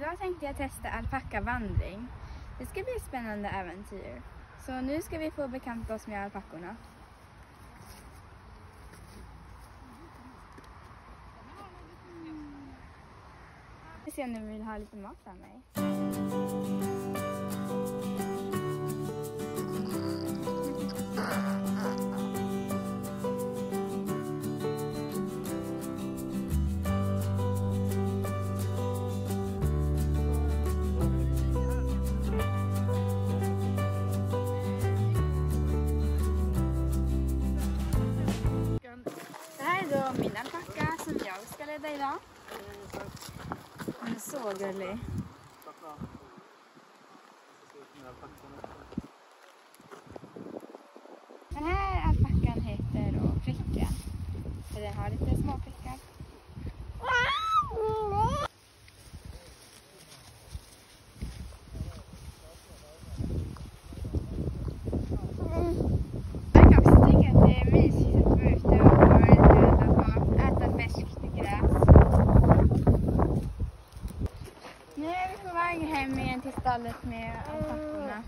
Idag tänkte jag testa alpackavandring. Det ska bli ett spännande äventyr. Så nu ska vi få bekanta oss med alpackorna. Vi ser om de vill ha lite mat av mig. Min alpacka som jag ska leda idag. Hon är så gullig. Den här alpackan heter då Pricken. För den har lite små prickar. på väg hem igen till stallet med alpackorna.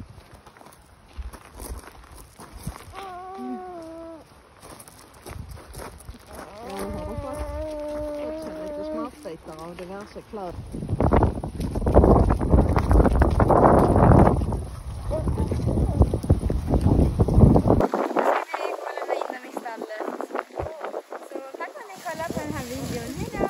Mm. Ja, nu har in i stallet. Så tack för att ni kollat på den här videon. Hejdå!